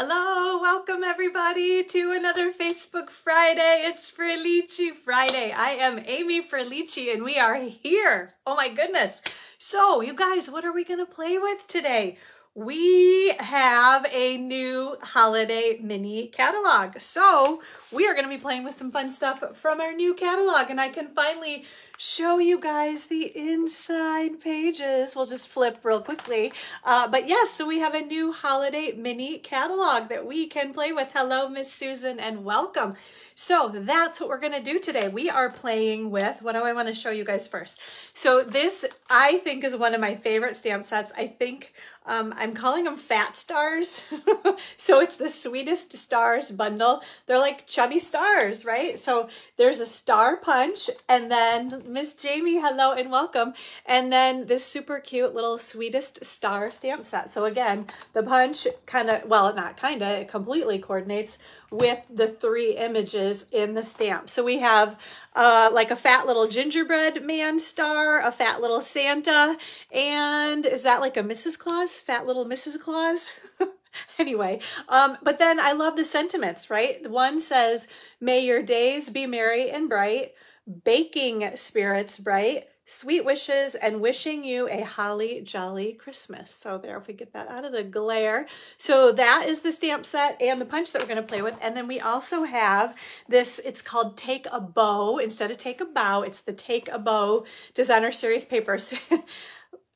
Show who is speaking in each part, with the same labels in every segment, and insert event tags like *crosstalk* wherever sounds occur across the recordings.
Speaker 1: Hello, welcome everybody to another Facebook Friday. It's Frillici Friday. I am Amy Frillici and we are here. Oh my goodness. So you guys, what are we gonna play with today? We have a new holiday mini catalog. So we are gonna be playing with some fun stuff from our new catalog and I can finally show you guys the inside pages. We'll just flip real quickly. Uh, but yes, so we have a new holiday mini catalog that we can play with. Hello, Miss Susan, and welcome. So that's what we're gonna do today. We are playing with, what do I wanna show you guys first? So this, I think is one of my favorite stamp sets. I think um, I'm calling them fat stars. *laughs* so it's the sweetest stars bundle. They're like chubby stars, right? So there's a star punch and then Miss Jamie, hello and welcome. And then this super cute little sweetest star stamp set. So again, the punch kind of, well, not kind of, it completely coordinates with the three images in the stamp. So we have uh, like a fat little gingerbread man star, a fat little Santa, and is that like a Mrs. Claus? Fat little Mrs. Claus? *laughs* anyway, um, but then I love the sentiments, right? One says, may your days be merry and bright, baking spirits bright, sweet wishes and wishing you a holly jolly Christmas. So there, if we get that out of the glare. So that is the stamp set and the punch that we're going to play with. And then we also have this, it's called Take a Bow. Instead of Take a Bow, it's the Take a Bow Designer Series papers. *laughs*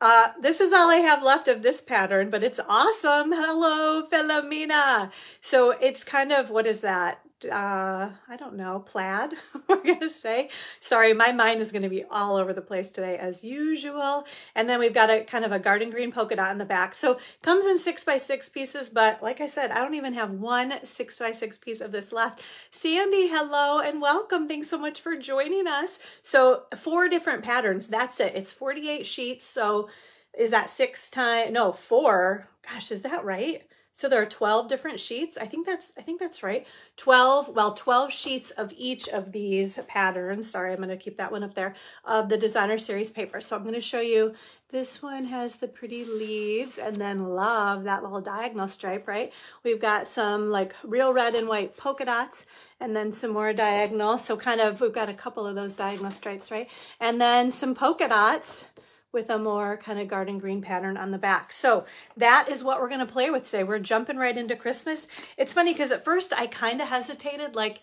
Speaker 1: Uh, this is all I have left of this pattern, but it's awesome. Hello, Philomena. So it's kind of, what is that? Uh, I don't know, plaid, *laughs* we're to say. Sorry, my mind is to be all over the place today as usual. And then we've got a kind of a garden green polka dot in the back. So comes in six by six pieces, but like I said, I don't even have one six by six piece of this left. Sandy, hello and welcome. Thanks so much for joining us. So four different patterns. That's it. It's 48 sheets. So is that six times? No, four. Gosh, is that right? So there are 12 different sheets. I think that's I think that's right. 12, well, 12 sheets of each of these patterns. Sorry, I'm going to keep that one up there of the designer series paper. So I'm going to show you this one has the pretty leaves and then love that little diagonal stripe, right? We've got some like real red and white polka dots and then some more diagonal. So kind of, we've got a couple of those diagonal stripes, right? And then some polka dots with a more kind of garden green pattern on the back. So that is what we're to play with today. We're jumping right into Christmas. It's funny because at first I kind of hesitated like,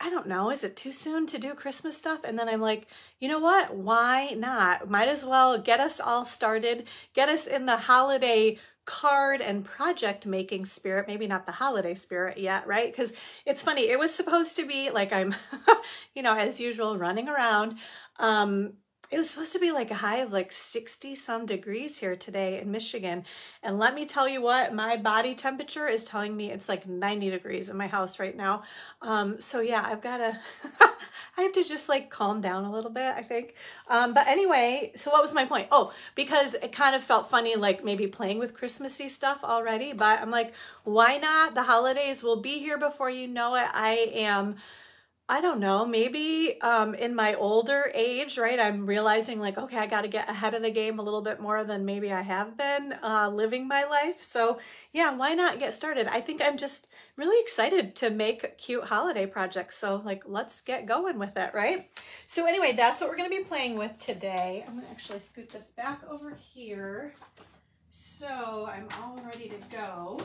Speaker 1: I don't know, is it too soon to do Christmas stuff? And then I'm like, you know what? Why not? Might as well get us all started, get us in the holiday card and project making spirit, maybe not the holiday spirit yet, right? Because it's funny, it was supposed to be like I'm, *laughs* you know, as usual, running around. Um, it was supposed to be like a high of like 60 some degrees here today in Michigan. And let me tell you what, my body temperature is telling me it's like 90 degrees in my house right now. Um, so yeah, I've got to, *laughs* I have to just like calm down a little bit, I think. Um, but anyway, so what was my point? Oh, because it kind of felt funny, like maybe playing with Christmassy stuff already, but I'm like, why not? The holidays will be here before you know it. I am I don't know, maybe um, in my older age, right, I'm realizing like, okay, I got to get ahead of the game a little bit more than maybe I have been uh, living my life. So yeah, why not get started? I think I'm just really excited to make cute holiday projects. So like, let's get going with it, right? So anyway, that's what we're going to be playing with today. I'm going to actually scoot this back over here. So I'm all ready to go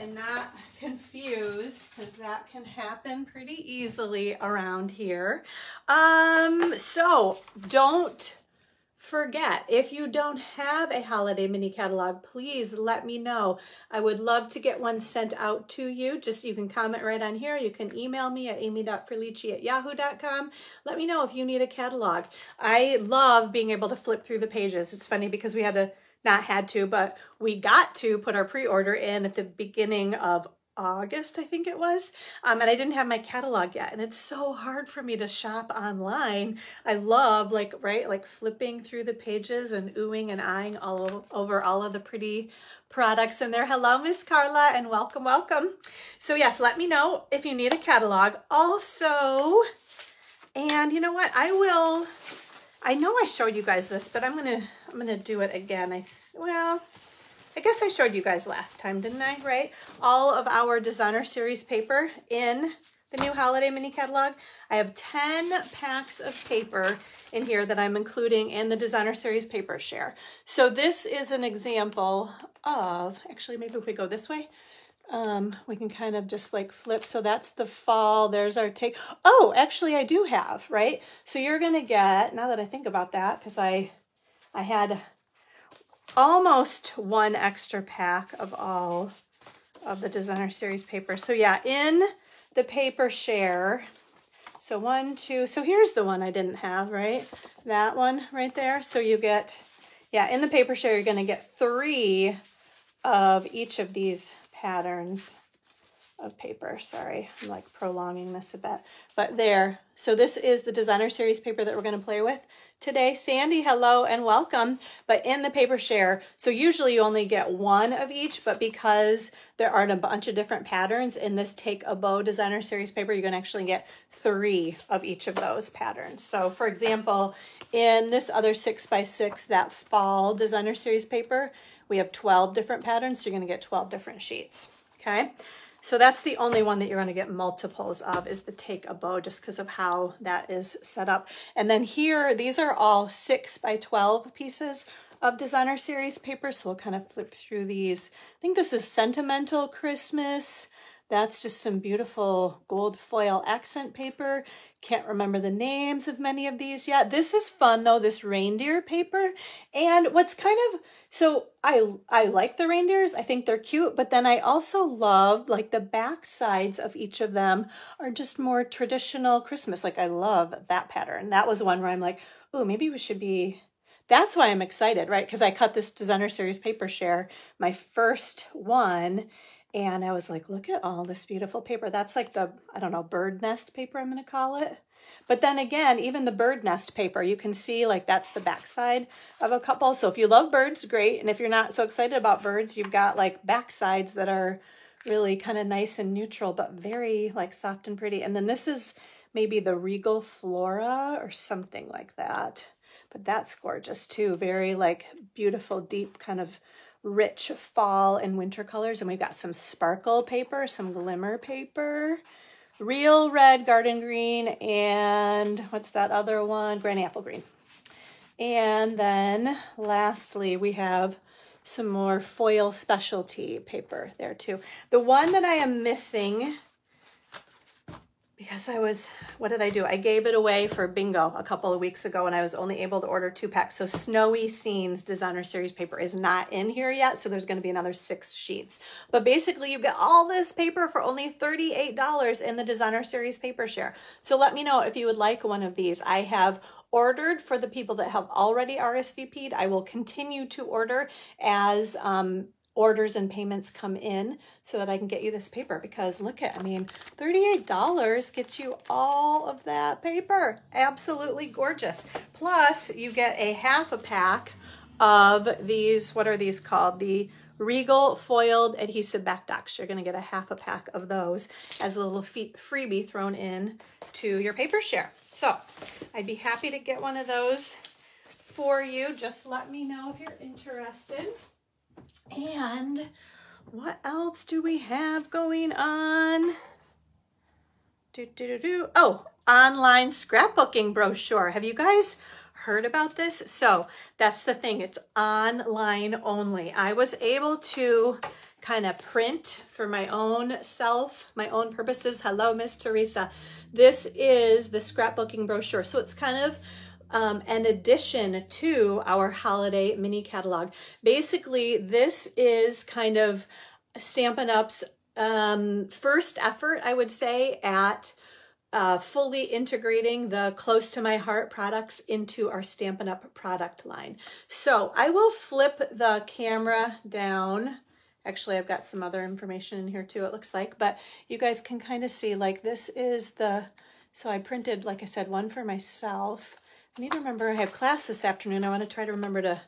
Speaker 1: and not confused because that can happen pretty easily around here. Um, so don't forget, if you don't have a holiday mini catalog, please let me know. I would love to get one sent out to you. Just you can comment right on here. You can email me at amy.frillici at yahoo.com. Let me know if you need a catalog. I love being able to flip through the pages. It's funny because we had to not had to, but we got to put our pre-order in at the beginning of August, I think it was. Um, and I didn't have my catalog yet. And it's so hard for me to shop online. I love like, right, like flipping through the pages and oohing and eyeing all over all of the pretty products in there. Hello, Miss Carla, and welcome, welcome. So yes, let me know if you need a catalog. Also, and you know what, I will, I know I showed you guys this, but I'm gonna I'm gonna do it again. I well, I guess I showed you guys last time, didn't I, right? All of our designer series paper in the new holiday mini catalog. I have 10 packs of paper in here that I'm including in the designer series paper share. So this is an example of, actually maybe if we go this way, um, we can kind of just like flip. So that's the fall. There's our take. Oh, actually I do have, right? So you're going to get, now that I think about that, because I, I had almost one extra pack of all of the designer series paper. So yeah, in the paper share. So one, two, so here's the one I didn't have, right? That one right there. So you get, yeah, in the paper share, you're gonna get three of each of these patterns of paper. Sorry, I'm like prolonging this a bit, but there. So this is the designer series paper that we're gonna play with today. Sandy, hello and welcome. But in the paper share, so usually you only get one of each, but because there are a bunch of different patterns in this Take a Bow Designer Series paper, you're gonna actually get three of each of those patterns. So for example, in this other six by six, that fall Designer Series paper, we have 12 different patterns, so you're gonna get 12 different sheets, okay? So that's the only one that you're going to get multiples of is the take a bow just because of how that is set up. And then here, these are all 6 by 12 pieces of designer series paper. So we'll kind of flip through these. I think this is Sentimental Christmas. That's just some beautiful gold foil accent paper. Can't remember the names of many of these yet. This is fun though, this reindeer paper. And what's kind of, so I, I like the reindeers. I think they're cute, but then I also love like the back sides of each of them are just more traditional Christmas. Like I love that pattern. That was one where I'm like, oh, maybe we should be that's why I'm excited, right? Because I cut this designer series paper share, my first one, and I was like, look at all this beautiful paper. That's like the, I don't know, bird nest paper, I'm going to call it. But then again, even the bird nest paper, you can see like that's the backside of a couple. So if you love birds, great. And if you're not so excited about birds, you've got like backsides that are really kind of nice and neutral, but very like soft and pretty. And then this is maybe the Regal Flora or something like that. But that's gorgeous too. Very like beautiful, deep kind of rich fall and winter colors. And we've got some sparkle paper, some glimmer paper, real red garden green, and what's that other one? Granny apple green. And then lastly, we have some more foil specialty paper there too. The one that I am missing because I was, what did I do? I gave it away for bingo a couple of weeks ago and I was only able to order two packs. So Snowy Scenes Designer Series paper is not in here yet. So there's going to be another six sheets. But basically you get all this paper for only $38 in the Designer Series paper share. So let me know if you would like one of these. I have ordered for the people that have already RSVP'd. I will continue to order as um, orders and payments come in so that I can get you this paper because look at, I mean, $38 gets you all of that paper. Absolutely gorgeous. Plus you get a half a pack of these, what are these called? The Regal Foiled Adhesive Back Docs. You're gonna get a half a pack of those as a little freebie thrown in to your paper share. So I'd be happy to get one of those for you. Just let me know if you're interested. And what else do we have going on? Do, do, do, do. Oh, online scrapbooking brochure. Have you guys heard about this? So that's the thing. It's online only. I was able to kind of print for my own self, my own purposes. Hello, Miss Teresa. This is the scrapbooking brochure. So it's kind of um, an addition to our holiday mini catalog. Basically, this is kind of Stampin' Up's um, first effort, I would say, at uh, fully integrating the close to my heart products into our Stampin' Up product line. So I will flip the camera down. Actually, I've got some other information in here too, it looks like, but you guys can kind of see like this is the, so I printed, like I said, one for myself. I need to remember I have class this afternoon. I want to try to remember to,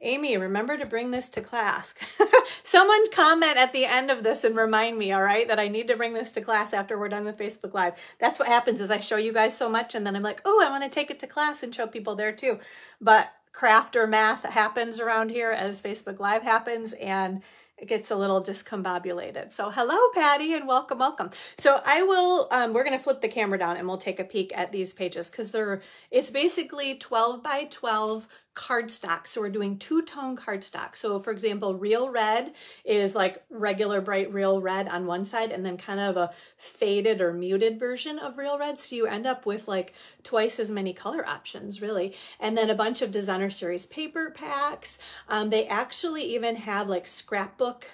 Speaker 1: Amy, remember to bring this to class. *laughs* Someone comment at the end of this and remind me, all right, that I need to bring this to class after we're done with Facebook Live. That's what happens is I show you guys so much and then I'm like, oh, I want to take it to class and show people there too. But craft or math happens around here as Facebook Live happens and it gets a little discombobulated. So hello, Patty, and welcome, welcome. So I will, um, we're to flip the camera down and we'll take a peek at these pages because they're, it's basically 12 by 12 cardstock. So we're doing two-tone cardstock. So for example, real red is like regular bright real red on one side and then kind of a faded or muted version of real red. So you end up with like twice as many color options really. And then a bunch of designer series paper packs. Um, they actually even have like scrapbook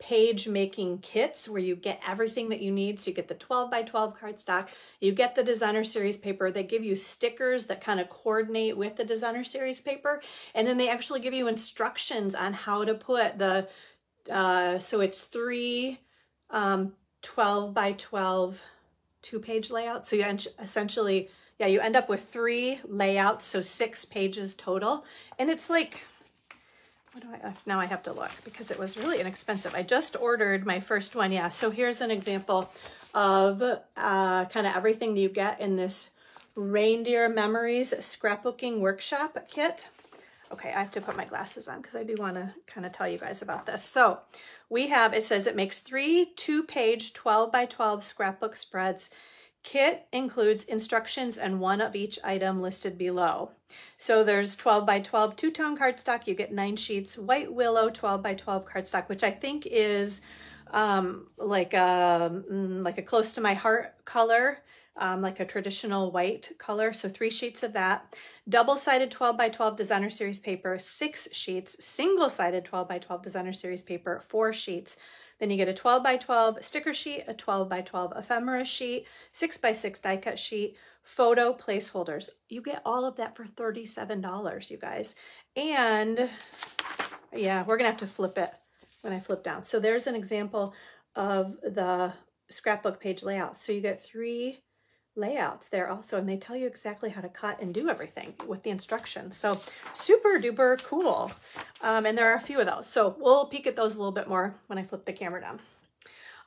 Speaker 1: page making kits where you get everything that you need. So you get the 12 by 12 cardstock, you get the designer series paper. They give you stickers that kind of coordinate with the designer series paper. And then they actually give you instructions on how to put the, uh, so it's three um, 12 by 12 two page layouts. So you essentially, yeah, you end up with three layouts. So six pages total. And it's like, what do I, now I have to look because it was really inexpensive. I just ordered my first one. Yeah, so here's an example of uh, kind of everything that you get in this Reindeer Memories Scrapbooking Workshop Kit. Okay, I have to put my glasses on because I do want to kind of tell you guys about this. So we have, it says it makes three two-page 12 by 12 scrapbook spreads Kit includes instructions and one of each item listed below. So there's 12 by 12 two-tone cardstock. You get nine sheets. White Willow 12 by 12 cardstock, which I think is um, like a, mm, like a close to my heart color, um, like a traditional white color. So three sheets of that. Double-sided 12 by 12 designer series paper, six sheets. Single-sided 12 by 12 designer series paper, four sheets. Then you get a 12 by 12 sticker sheet, a 12 by 12 ephemera sheet, 6 by 6 die cut sheet, photo placeholders. You get all of that for $37, you guys. And yeah, we're gonna have to flip it when I flip down. So there's an example of the scrapbook page layout. So you get three layouts there also, and they tell you exactly how to cut and do everything with the instructions. So super duper cool. Um, and there are a few of those. So we'll peek at those a little bit more when I flip the camera down.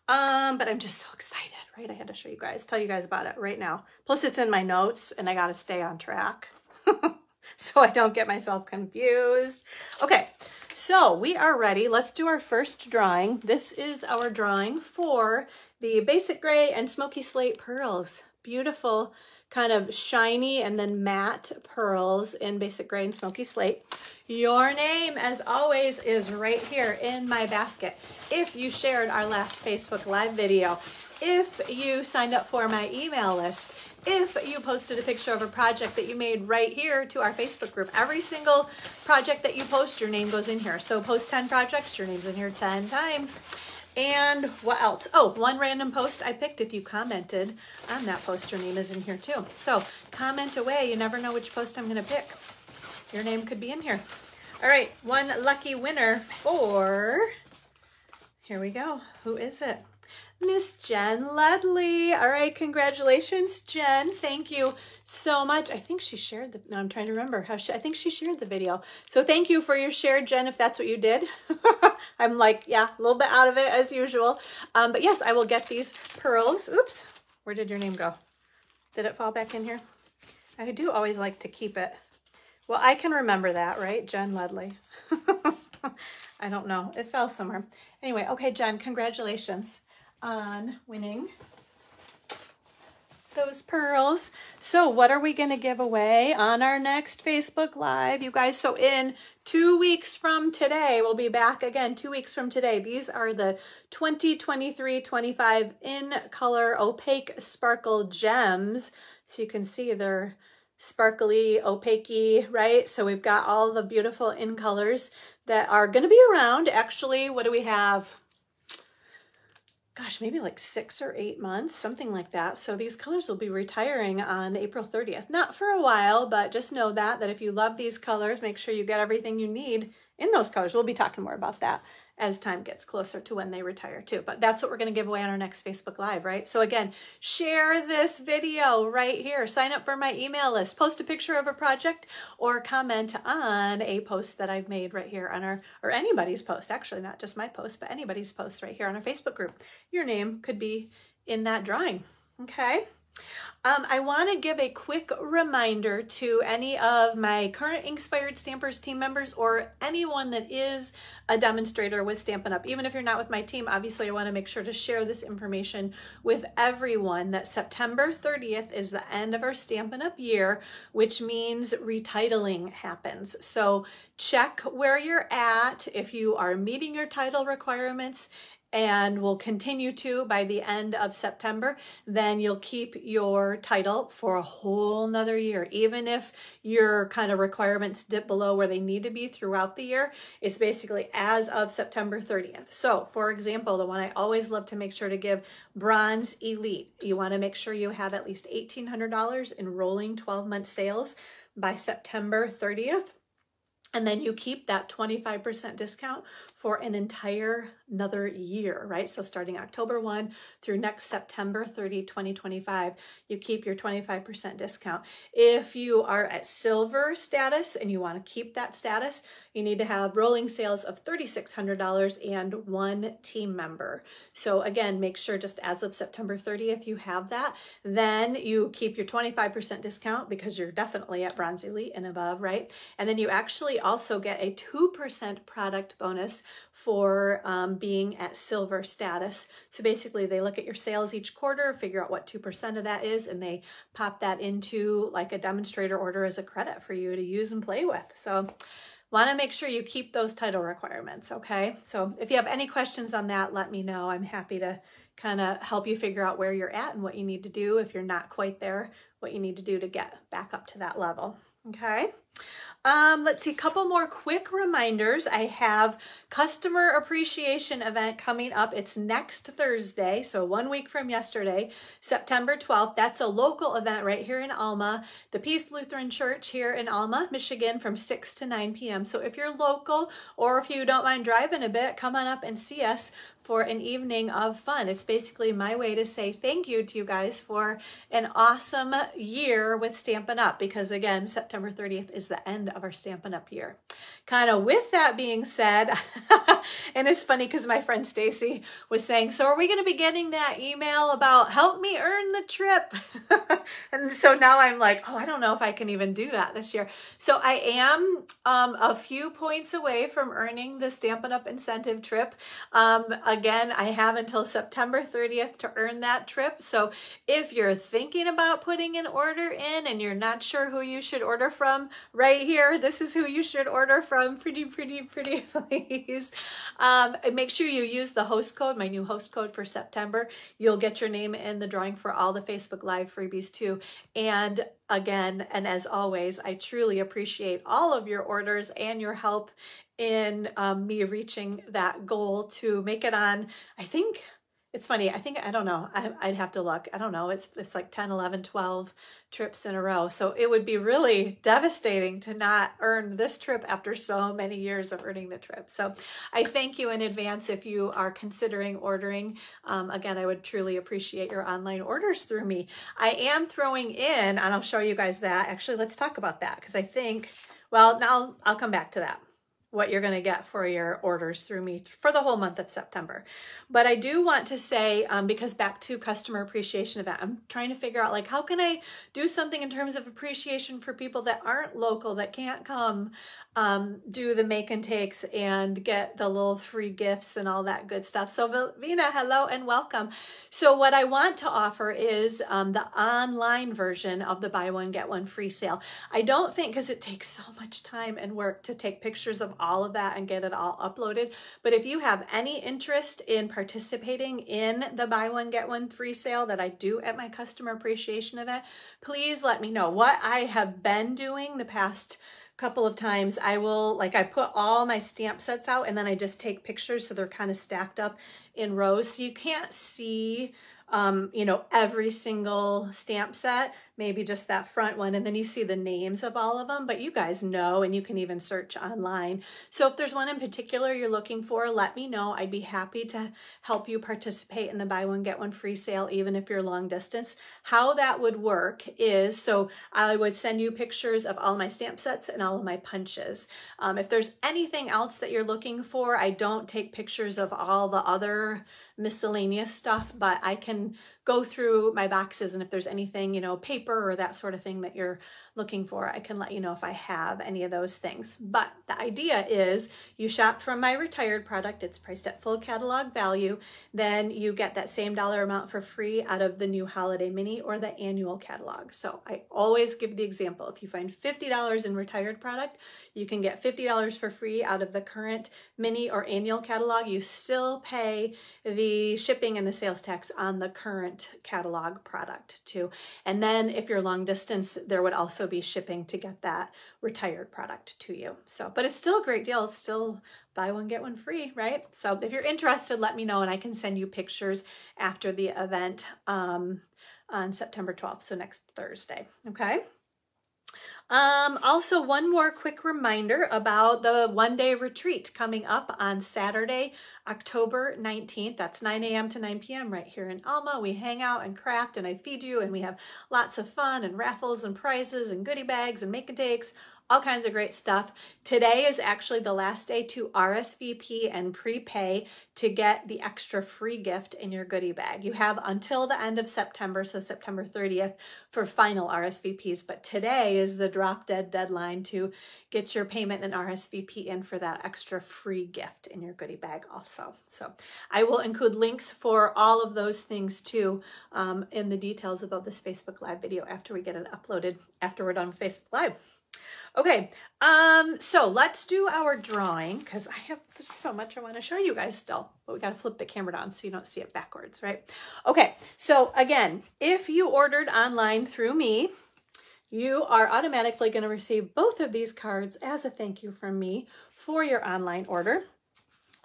Speaker 1: Um, but I'm just so excited, right? I had to show you guys, tell you guys about it right now. Plus it's in my notes and I got to stay on track *laughs* so I don't get myself confused. Okay, so we are ready. Let's do our first drawing. This is our drawing for the Basic Gray and Smoky Slate Pearls beautiful kind of shiny and then matte pearls in basic gray and smoky slate. Your name, as always, is right here in my basket. If you shared our last Facebook Live video, if you signed up for my email list, if you posted a picture of a project that you made right here to our Facebook group. Every single project that you post, your name goes in here. So post 10 projects, your name's in here 10 times. And what else? Oh, one random post I picked if you commented on that post, your name is in here too. So comment away. You never know which post I'm going to pick. Your name could be in here. All right, one lucky winner for, here we go. Who is it? Miss Jen Ludley. All right, congratulations, Jen. Thank you so much. I think she shared the, no, I'm trying to remember how she, I think she shared the video. So thank you for your share, Jen, if that's what you did. *laughs* I'm like, yeah, a little bit out of it as usual. Um, but yes, I will get these pearls. Oops, where did your name go? Did it fall back in here? I do always like to keep it. Well, I can remember that, right? Jen Ludley. *laughs* I don't know. It fell somewhere. Anyway, okay, Jen, congratulations on winning those pearls. So what are we going to give away on our next Facebook Live, you guys? So in two weeks from today, we'll be back again two weeks from today. These are the 2023-25 in color opaque sparkle gems. So you can see they're sparkly, opaque right? So we've got all the beautiful in colors that are going to be around. Actually, what do we have? Gosh, maybe like six or eight months, something like that. So these colors will be retiring on April 30th. Not for a while, but just know that, that if you love these colors, make sure you get everything you need in those colors. We'll be talking more about that as time gets closer to when they retire too. But that's what we're going to give away on our next Facebook Live, right? So again, share this video right here. Sign up for my email list. Post a picture of a project or comment on a post that I've made right here on our, or anybody's post, actually, not just my post, but anybody's post right here on our Facebook group. Your name could be in that drawing, okay? Um, I want to give a quick reminder to any of my current Inkspired Stampers team members or anyone that is a demonstrator with Stampin' Up. Even if you're not with my team, obviously I want to make sure to share this information with everyone that September 30th is the end of our Stampin' Up year, which means retitling happens. So check where you're at if you are meeting your title requirements and will continue to by the end of September, then you'll keep your title for a whole nother year. Even if your kind of requirements dip below where they need to be throughout the year, it's basically as of September 30th. So for example, the one I always love to make sure to give, Bronze Elite. You wanna make sure you have at least $1,800 in rolling 12 month sales by September 30th and then you keep that 25% discount for an entire another year, right? So starting October 1 through next September 30, 2025, you keep your 25% discount. If you are at silver status and you want to keep that status, you need to have rolling sales of $3,600 and one team member. So again, make sure just as of September 30th, you have that. Then you keep your 25% discount because you're definitely at Bronze Elite and above, right? And then you actually also get a 2% product bonus for um, being at silver status. So basically they look at your sales each quarter, figure out what 2% of that is, and they pop that into like a demonstrator order as a credit for you to use and play with. So want to make sure you keep those title requirements, okay? So if you have any questions on that, let me know. I'm happy to kind of help you figure out where you're at and what you need to do if you're not quite there, what you need to do to get back up to that level, okay? Um, let's see, a couple more quick reminders. I have customer appreciation event coming up. It's next Thursday, so one week from yesterday, September 12th. That's a local event right here in Alma, the Peace Lutheran Church here in Alma, Michigan from 6 to 9 p.m. So if you're local or if you don't mind driving a bit, come on up and see us for an evening of fun. It's basically my way to say thank you to you guys for an awesome year with Stampin' Up! because again, September 30th is the end of our Stampin' Up! year. Kind of with that being said, *laughs* and it's funny because my friend Stacy was saying, so are we going to be getting that email about help me earn the trip? *laughs* and so now I'm like, oh, I don't know if I can even do that this year. So I am um, a few points away from earning the Stampin' Up! incentive trip. Um, Again, I have until September 30th to earn that trip. So if you're thinking about putting an order in and you're not sure who you should order from, right here, this is who you should order from. Pretty, pretty, pretty *laughs* please. Um, make sure you use the host code, my new host code for September. You'll get your name in the drawing for all the Facebook Live freebies too. And again, and as always, I truly appreciate all of your orders and your help in um, me reaching that goal to make it on, I think, it's funny, I think, I don't know, I, would have to look. I don't know, it's, it's like 10, 11, 12 trips in a row. So it would be really devastating to not earn this trip after so many years of earning the trip. So I thank you in advance if you are considering ordering. Um, again, I would truly appreciate your online orders through me. I am throwing in, and I'll show you guys that. Actually, let's talk about that because I think, well, now I'll come back to that what you're going to get for your orders through me for the whole month of September. But I do want to say, um, because back to customer appreciation event, I'm trying to figure out like, how can I do something in terms of appreciation for people that aren't local, that can't come um, do the make and takes and get the little free gifts and all that good stuff. So Vina, hello and welcome. So what I want to offer is um, the online version of the buy one, get one free sale. I don't think, because it takes so much time and work to take pictures of all of that and get it all uploaded. But if you have any interest in participating in the buy one, get one free sale that I do at my customer appreciation event, please let me know what I have been doing the past couple of times I will like I put all my stamp sets out and then I just take pictures so they're kind of stacked up in rows. So you can't see um, you know, every single stamp set, maybe just that front one, and then you see the names of all of them, but you guys know, and you can even search online. So if there's one in particular you're looking for, let me know. I'd be happy to help you participate in the buy one, get one free sale, even if you're long distance. How that would work is, so I would send you pictures of all my stamp sets and all of my punches. Um, if there's anything else that you're looking for, I don't take pictures of all the other miscellaneous stuff, but I can go through my boxes and if there's anything, you know, paper or that sort of thing that you're looking for, I can let you know if I have any of those things. But the idea is you shop from my retired product, it's priced at full catalog value, then you get that same dollar amount for free out of the new holiday mini or the annual catalog. So I always give the example, if you find $50 in retired product, you can get $50 for free out of the current mini or annual catalog. You still pay the shipping and the sales tax on the current catalog product too. And then if you're long distance, there would also be shipping to get that retired product to you. So, but it's still a great deal. It's still buy one, get one free, right? So if you're interested, let me know and I can send you pictures after the event um, on September 12th, so next Thursday, okay? Um, also, one more quick reminder about the one day retreat coming up on Saturday, October 19th. That's 9 a.m. to 9 p.m. right here in Alma. We hang out and craft and I feed you and we have lots of fun and raffles and prizes and goodie bags and make and takes all kinds of great stuff. Today is actually the last day to RSVP and prepay to get the extra free gift in your goodie bag. You have until the end of September, so September 30th, for final RSVPs, but today is the drop dead deadline to get your payment and RSVP in for that extra free gift in your goodie bag also. So I will include links for all of those things too um, in the details above this Facebook Live video after we get it uploaded, after we're done with Facebook Live. Okay, um, so let's do our drawing because I have so much I want to show you guys still, but we got to flip the camera down so you don't see it backwards, right? Okay, so again, if you ordered online through me, you are automatically going to receive both of these cards as a thank you from me for your online order.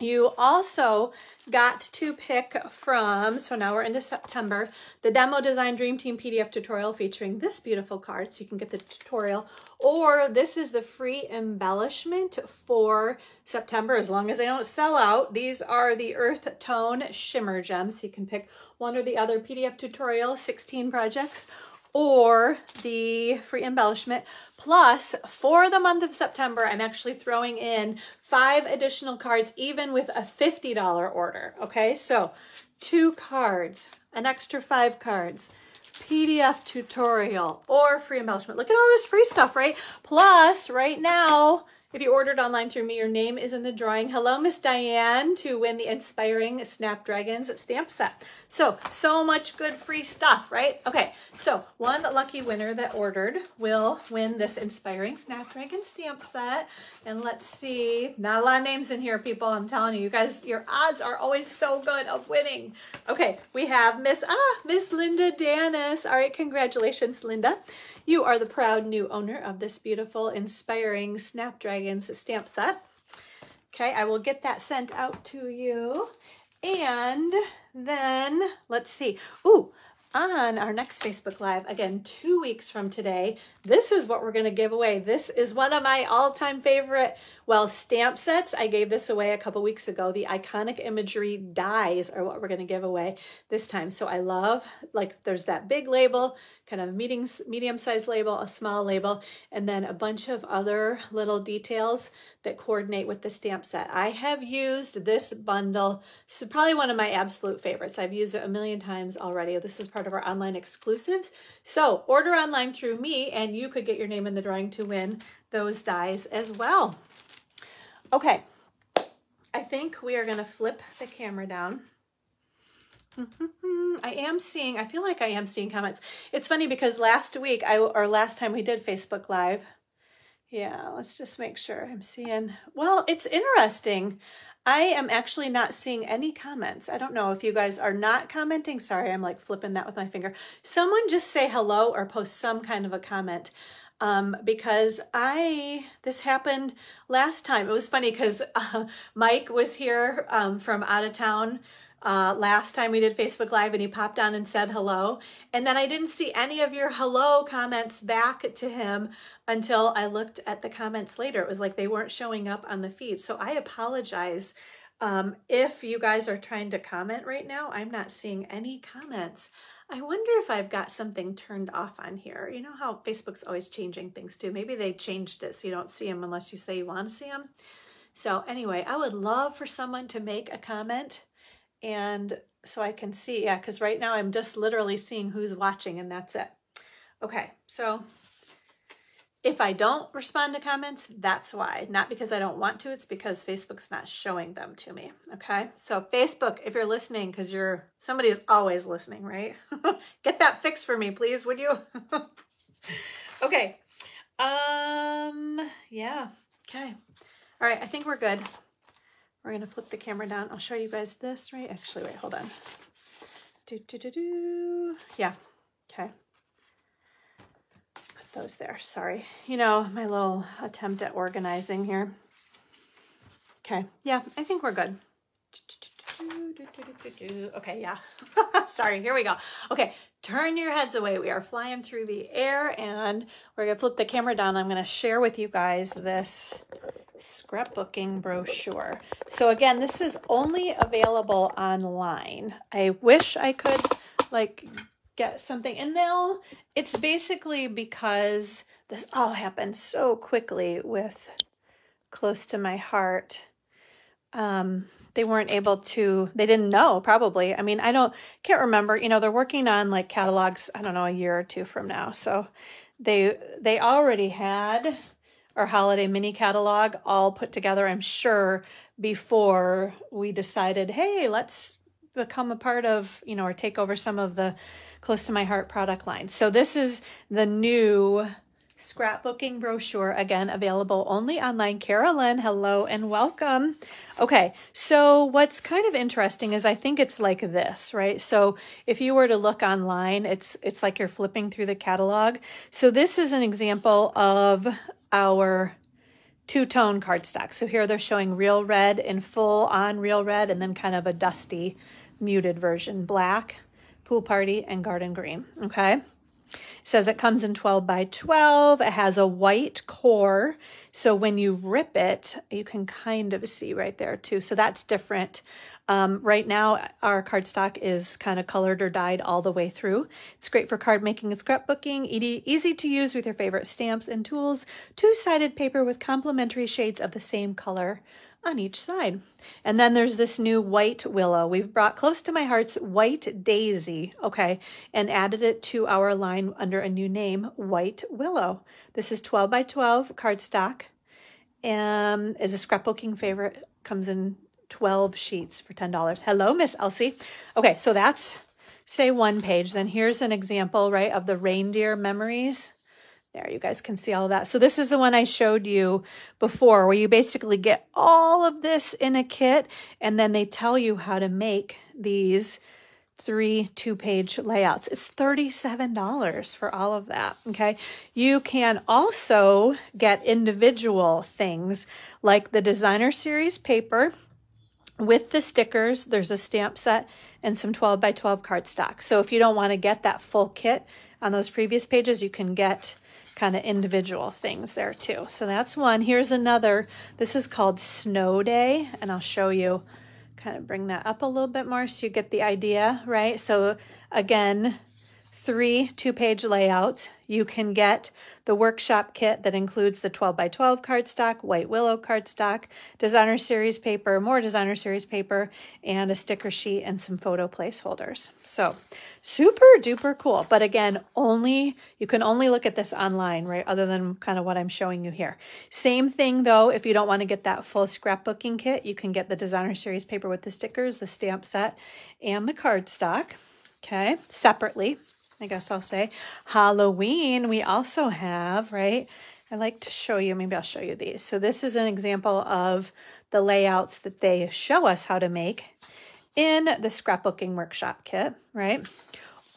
Speaker 1: You also got to pick from, so now we're into September, the Demo Design Dream Team PDF tutorial featuring this beautiful card, so you can get the tutorial, or this is the free embellishment for September, as long as they don't sell out. These are the Earth Tone Shimmer Gems, so you can pick one or the other PDF tutorial, 16 projects, or the free embellishment. Plus, for the month of September, I'm actually throwing in five additional cards, even with a $50 order. Okay, so two cards, an extra five cards, PDF tutorial, or free embellishment. Look at all this free stuff, right? Plus, right now, if you ordered online through me, your name is in the drawing. Hello, Miss Diane, to win the Inspiring Snapdragons stamp set. So, so much good free stuff, right? Okay, so one lucky winner that ordered will win this Inspiring Snapdragon stamp set. And let's see, not a lot of names in here, people. I'm telling you, you guys, your odds are always so good of winning. Okay, we have Miss, ah, Miss Linda Danis. All right, congratulations, Linda. You are the proud new owner of this beautiful, inspiring Snapdragons stamp set. Okay, I will get that sent out to you. And then, let's see. Ooh, on our next Facebook Live, again, two weeks from today, this is what we're going to give away. This is one of my all-time favorite, well, stamp sets. I gave this away a couple weeks ago. The iconic imagery dies are what we're going to give away this time. So I love, like, there's that big label, kind of medium-sized label, a small label, and then a bunch of other little details that coordinate with the stamp set. I have used this bundle. This is probably one of my absolute favorites. I've used it a million times already. This is part of our online exclusives. So order online through me and you could get your name in the drawing to win those dies as well. Okay, I think we are to flip the camera down. *laughs* I am seeing, I feel like I am seeing comments. It's funny because last week, I or last time we did Facebook Live, yeah, let's just make sure I'm seeing, well, it's interesting. I am actually not seeing any comments. I don't know if you guys are not commenting. Sorry, I'm like flipping that with my finger. Someone just say hello or post some kind of a comment um, because I, this happened last time. It was funny because uh, Mike was here um, from out of town uh, last time we did Facebook Live and he popped on and said hello. And then I didn't see any of your hello comments back to him until I looked at the comments later. It was like they weren't showing up on the feed. So I apologize. Um, if you guys are trying to comment right now, I'm not seeing any comments. I wonder if I've got something turned off on here. You know how Facebook's always changing things too. Maybe they changed it so you don't see them unless you say you want to see them. So anyway, I would love for someone to make a comment and so I can see, yeah, because right now I'm just literally seeing who's watching and that's it. Okay, so if I don't respond to comments, that's why. Not because I don't want to, it's because Facebook's not showing them to me. Okay. So Facebook, if you're listening, because you're somebody is always listening, right? *laughs* Get that fixed for me, please, would you? *laughs* okay. Um, yeah. Okay. All right, I think we're good. We're gonna flip the camera down. I'll show you guys this, right? Actually, wait, hold on. Do do do do. Yeah. Okay those there. Sorry. You know, my little attempt at organizing here. Okay. Yeah, I think we're good. Okay, yeah. *laughs* Sorry, here we go. Okay, turn your heads away. We are flying through the air and we're going to flip the camera down. I'm going to share with you guys this scrapbooking brochure. So again, this is only available online. I wish I could like get something and they'll it's basically because this all happened so quickly with close to my heart. Um they weren't able to they didn't know probably. I mean i don't can't remember you know they're working on like catalogs i don't know a year or two from now. So they they already had our holiday mini catalog all put together i'm sure before we decided hey let's become a part of you know or take over some of the close to my heart product line. So this is the new scrapbooking brochure again available only online. Carolyn hello and welcome. Okay so what's kind of interesting is i think it's like this right? So if you were to look online it's it's like you're flipping through the catalog. So this is an example of our two-tone cardstock. So here they're showing real red in full on real red and then kind of a dusty muted version black pool party, and garden green. Okay. It says it comes in 12 by 12. It has a white core. So when you rip it, you can kind of see right there too. So that's different. Um, right now, our cardstock is kind of colored or dyed all the way through. It's great for card making and scrapbooking, easy to use with your favorite stamps and tools, two-sided paper with complementary shades of the same color on each side. And then there's this new white willow. We've brought close to my heart's white daisy, okay, and added it to our line under a new name, white willow. This is 12 by 12 cardstock and is a scrapbooking favorite. Comes in 12 sheets for $10. Hello, Miss Elsie. Okay, so that's say one page. Then here's an example, right, of the reindeer memories. There, you guys can see all that. So this is the one I showed you before where you basically get all of this in a kit and then they tell you how to make these three two-page layouts. It's $37 for all of that, okay? You can also get individual things like the designer series paper with the stickers. There's a stamp set and some 12 by 12 cardstock. So if you don't want to get that full kit on those previous pages, you can get kind of individual things there too. So that's one. Here's another. This is called Snow Day, and I'll show you, kind of bring that up a little bit more so you get the idea, right? So again, three two-page layouts. You can get the workshop kit that includes the 12 by 12 cardstock, white willow cardstock, designer series paper, more designer series paper, and a sticker sheet and some photo placeholders. So super duper cool. But again, only you can only look at this online, right? Other than kind of what I'm showing you here. Same thing though, if you don't want to get that full scrapbooking kit, you can get the designer series paper with the stickers, the stamp set, and the cardstock, okay, separately. I guess I'll say. Halloween, we also have, right? I like to show you, maybe I'll show you these. So this is an example of the layouts that they show us how to make in the scrapbooking workshop kit, right?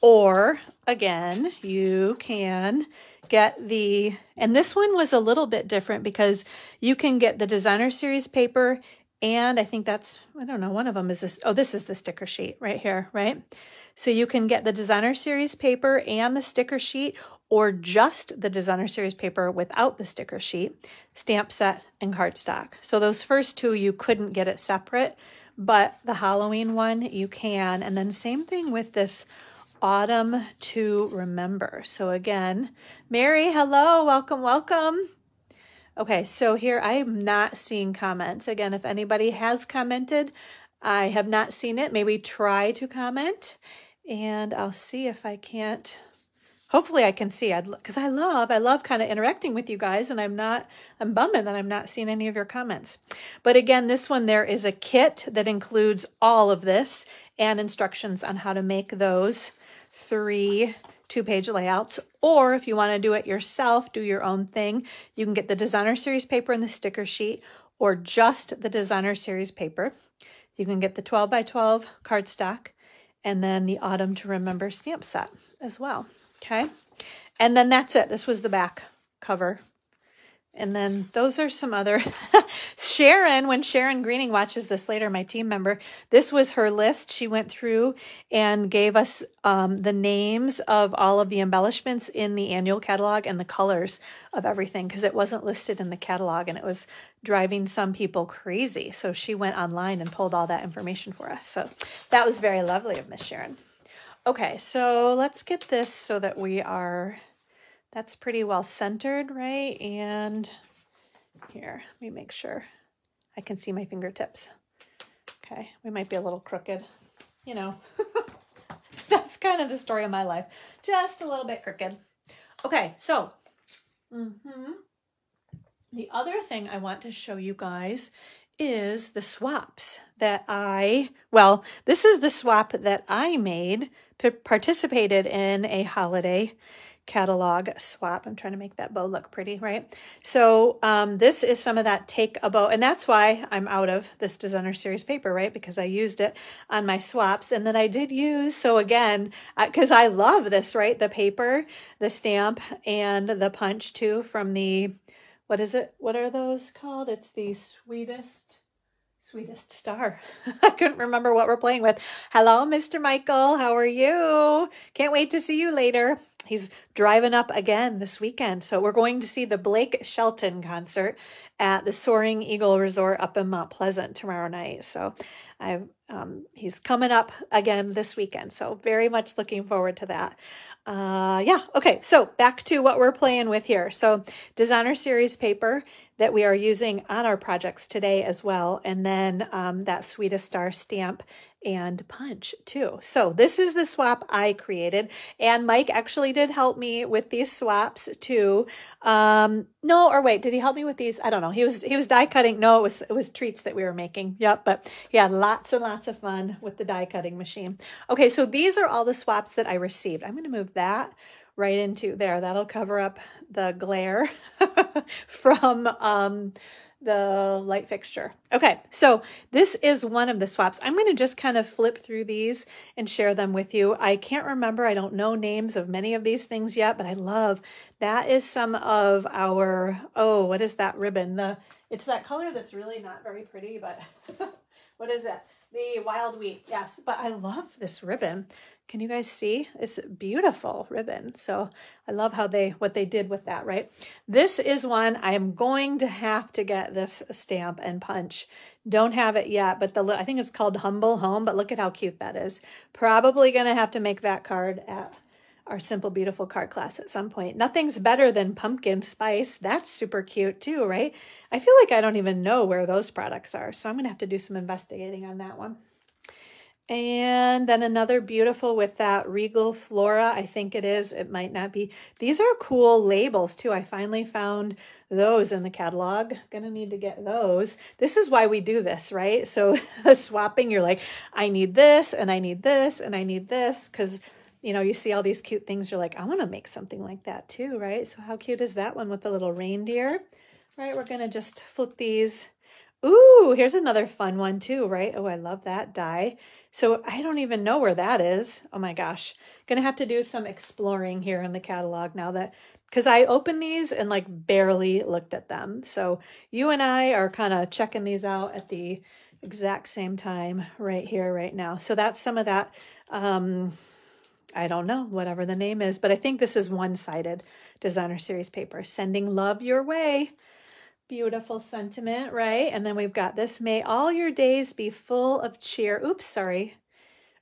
Speaker 1: Or again, you can get the, and this one was a little bit different because you can get the designer series paper and I think that's, I don't know, one of them is this, oh, this is the sticker sheet right here, right? So you can get the designer series paper and the sticker sheet or just the designer series paper without the sticker sheet, stamp set and cardstock. So those first two, you couldn't get it separate, but the Halloween one you can. And then same thing with this autumn to remember. So again, Mary, hello, welcome, welcome. Okay, so here I am not seeing comments. Again, if anybody has commented, I have not seen it. Maybe try to comment and I'll see if I can't hopefully I can see. I'd because I love I love kind of interacting with you guys and I'm not I'm bumming that I'm not seeing any of your comments. But again this one there is a kit that includes all of this and instructions on how to make those three two-page layouts. Or if you want to do it yourself do your own thing. You can get the designer series paper and the sticker sheet or just the designer series paper you can get the 12 by 12 cardstock and then the autumn to remember stamp set as well Okay. And then that's it. This was the back cover. And then those are some other. *laughs* Sharon, when Sharon Greening watches this later, my team member, this was her list. She went through and gave us um, the names of all of the embellishments in the annual catalog and the colors of everything because it wasn't listed in the catalog and it was driving some people crazy. So she went online and pulled all that information for us. So that was very lovely of Miss Sharon. Okay, so let's get this so that we are, that's pretty well centered, right? And here, let me make sure I can see my fingertips. Okay, we might be a little crooked, you know. *laughs* that's kind of the story of my life. Just a little bit crooked. Okay, so mm -hmm. the other thing I want to show you guys is the swaps that I, well, this is the swap that I made, participated in a holiday catalog swap. I'm trying to make that bow look pretty, right? So um, this is some of that take a bow, and that's why I'm out of this designer series paper, right? Because I used it on my swaps, and then I did use, so again, because I love this, right? The paper, the stamp, and the punch too from the what is it? What are those called? It's the sweetest, sweetest star. *laughs* I couldn't remember what we're playing with. Hello, Mr. Michael. How are you? Can't wait to see you later. He's driving up again this weekend. So we're going to see the Blake Shelton concert at the Soaring Eagle Resort up in Mount Pleasant tomorrow night. So I've um, he's coming up again this weekend. So very much looking forward to that uh, yeah, okay, so back to what we're playing with here. So designer series paper that we are using on our projects today as well, and then um, that Sweetest Star stamp and punch too. So this is the swap I created and Mike actually did help me with these swaps too. Um, no, or wait, did he help me with these? I don't know. He was, he was die cutting. No, it was, it was treats that we were making. Yep. But he had lots and lots of fun with the die cutting machine. Okay. So these are all the swaps that I received. I'm going to move that right into there. That'll cover up the glare *laughs* from, um, the light fixture. Okay, so this is one of the swaps. I'm going to just kind of flip through these and share them with you. I can't remember, I don't know names of many of these things yet, but I love, that is some of our, oh, what is that ribbon? The It's that color that's really not very pretty, but *laughs* what is it? The wild wheat, yes. But I love this ribbon. Can you guys see? It's beautiful ribbon. So I love how they, what they did with that, right? This is one I am going to have to get this stamp and punch. Don't have it yet, but the I think it's called Humble Home, but look at how cute that is. Probably going to have to make that card at our Simple Beautiful card class at some point. Nothing's better than pumpkin spice. That's super cute too, right? I feel like I don't even know where those products are, so I'm going to have to do some investigating on that one. And then another beautiful with that Regal Flora, I think it is. It might not be. These are cool labels too. I finally found those in the catalog. Gonna need to get those. This is why we do this, right? So *laughs* swapping, you're like, I need this and I need this and I need this because you know, you see all these cute things. You're like, I want to make something like that too, right? So how cute is that one with the little reindeer? Right, we're to just flip these Ooh, here's another fun one too, right? Oh, I love that die. So I don't even know where that is. Oh my gosh. Gonna have to do some exploring here in the catalog now that, because I opened these and like barely looked at them. So you and I are kind of checking these out at the exact same time right here, right now. So that's some of that, um, I don't know, whatever the name is, but I think this is one-sided designer series paper. Sending love your way. Beautiful sentiment, right? And then we've got this, may all your days be full of cheer. Oops, sorry.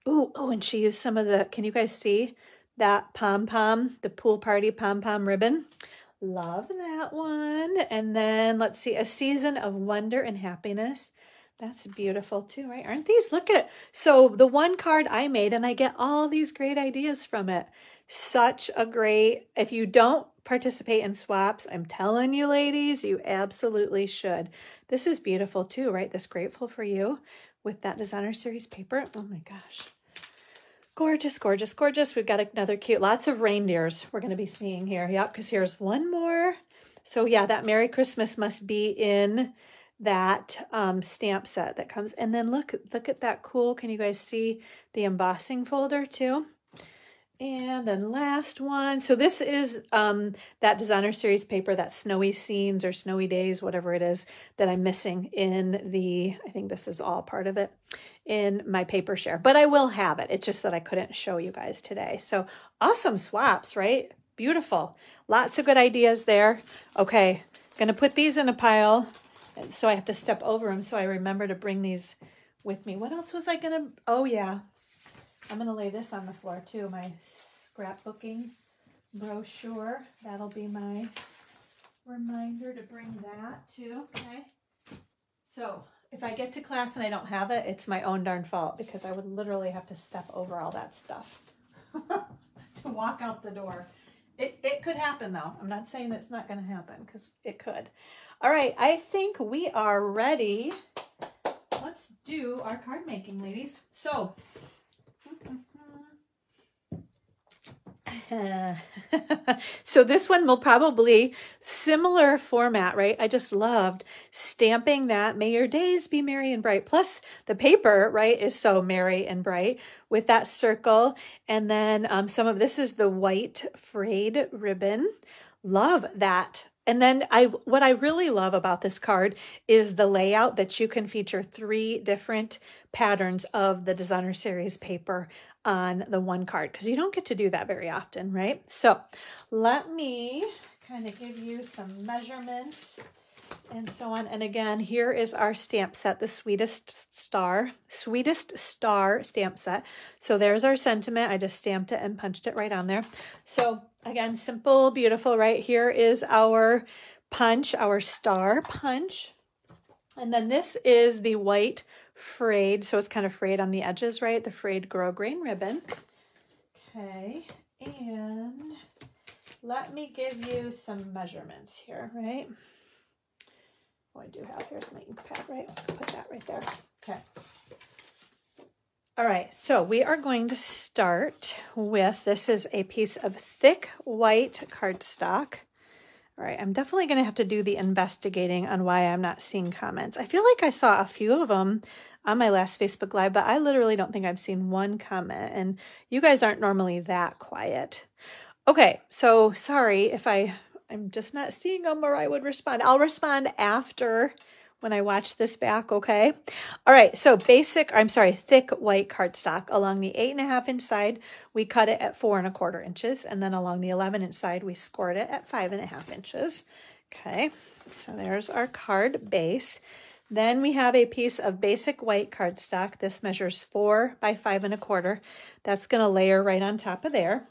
Speaker 1: Ooh, oh, and she used some of the, can you guys see that pom-pom, the pool party pom-pom ribbon? Love that one. And then let's see, a season of wonder and happiness. That's beautiful too, right? Aren't these? Look at, so the one card I made and I get all these great ideas from it. Such a great, if you don't participate in swaps, I'm telling you ladies, you absolutely should. This is beautiful too, right? This Grateful for You with that designer series paper. Oh my gosh. Gorgeous, gorgeous, gorgeous. We've got another cute, lots of reindeers we're going to be seeing here. Yep, because here's one more. So yeah, that Merry Christmas must be in that um, stamp set that comes. And then look, look at that cool, can you guys see the embossing folder too? And then last one. So this is um, that designer series paper, that snowy scenes or snowy days, whatever it is that I'm missing in the, I think this is all part of it in my paper share, but I will have it. It's just that I couldn't show you guys today. So awesome swaps, right? Beautiful. Lots of good ideas there. Okay, gonna put these in a pile so I have to step over them so I remember to bring these with me. What else was I going to, oh yeah, I'm going to lay this on the floor too, my scrapbooking brochure. That'll be my reminder to bring that too, okay? So if I get to class and I don't have it, it's my own darn fault because I would literally have to step over all that stuff *laughs* to walk out the door. It, it could happen though. I'm not saying it's not going to happen because it could. All right, I think we are ready. Let's do our card making, ladies. So, *laughs* so this one will probably similar format, right? I just loved stamping that may your days be merry and bright. Plus the paper, right, is so merry and bright with that circle. And then um, some of this is the white frayed ribbon. Love that and then I what I really love about this card is the layout that you can feature three different patterns of the designer series paper on the one card because you don't get to do that very often, right? So let me kind of give you some measurements and so on. And again, here is our stamp set, the sweetest star, sweetest star stamp set. So there's our sentiment. I just stamped it and punched it right on there. So again, simple, beautiful, right? Here is our punch, our star punch. And then this is the white frayed, so it's kind of frayed on the edges, right? The frayed grosgrain ribbon. Okay, and let me give you some measurements here, right? Oh, I do have, here's my ink pad, right? Put that right there. Okay. All right, so we are going to start with, this is a piece of thick white cardstock. All right, I'm definitely going to have to do the investigating on why I'm not seeing comments. I feel like I saw a few of them on my last Facebook Live, but I literally don't think I've seen one comment, and you guys aren't normally that quiet. Okay, so sorry if I I'm just not seeing them or I would respond. I'll respond after when I watch this back, okay? All right, so basic, I'm sorry, thick white cardstock. Along the eight and a half inch side, we cut it at four and a quarter inches. And then along the 11 inch side, we scored it at five and a half inches. Okay, so there's our card base. Then we have a piece of basic white cardstock. This measures four by five and a quarter. That's gonna layer right on top of there.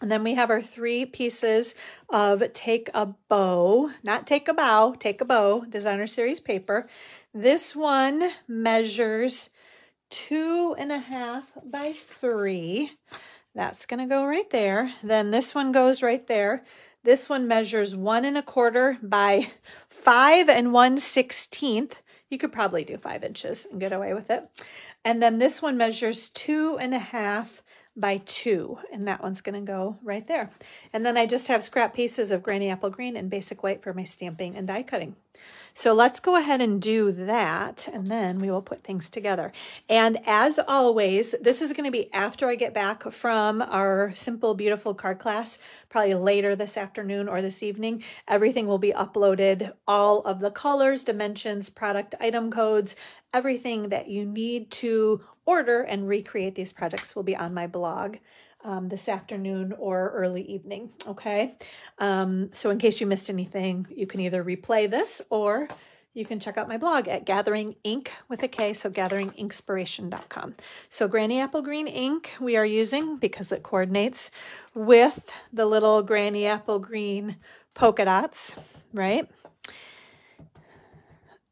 Speaker 1: And then we have our three pieces of Take a Bow, not Take a Bow, Take a Bow designer series paper. This one measures two and a half by three. That's going to go right there. Then this one goes right there. This one measures one and a quarter by five and one sixteenth. You could probably do five inches and get away with it. And then this one measures two and a half by two, and that one's going to go right there. And then I just have scrap pieces of Granny Apple Green and Basic White for my stamping and die cutting. So let's go ahead and do that, and then we will put things together. And as always, this is going to be after I get back from our Simple Beautiful card class, probably later this afternoon or this evening. Everything will be uploaded, all of the colors, dimensions, product item codes, everything that you need to order and recreate these projects will be on my blog um, this afternoon or early evening, okay? Um, so in case you missed anything, you can either replay this or you can check out my blog at Gathering Ink with a K, so gatheringinkspiration.com. So Granny Apple Green ink we are using because it coordinates with the little Granny Apple Green polka dots, right?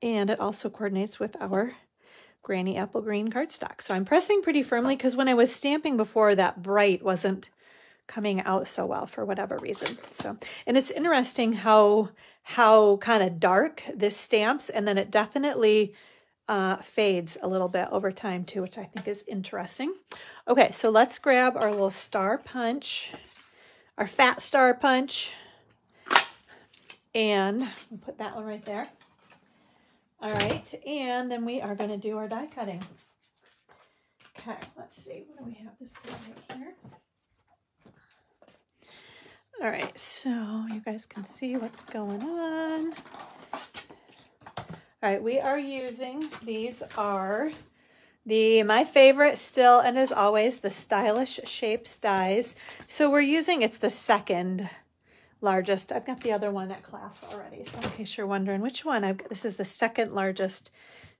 Speaker 1: And it also coordinates with our Granny Apple Green cardstock. So I'm pressing pretty firmly because when I was stamping before, that bright wasn't coming out so well for whatever reason. So, and it's interesting how, how kind of dark this stamps and then it definitely uh, fades a little bit over time too, which I think is interesting. Okay, so let's grab our little star punch, our fat star punch, and put that one right there. All right, and then we are going to do our die cutting. Okay, let's see. What do we have this right here? All right, so you guys can see what's going on. All right, we are using, these are the my favorite still and as always, the Stylish Shapes dies. So we're using, it's the second largest. I've got the other one at class already, so in case you're wondering which one, I've got, this is the second largest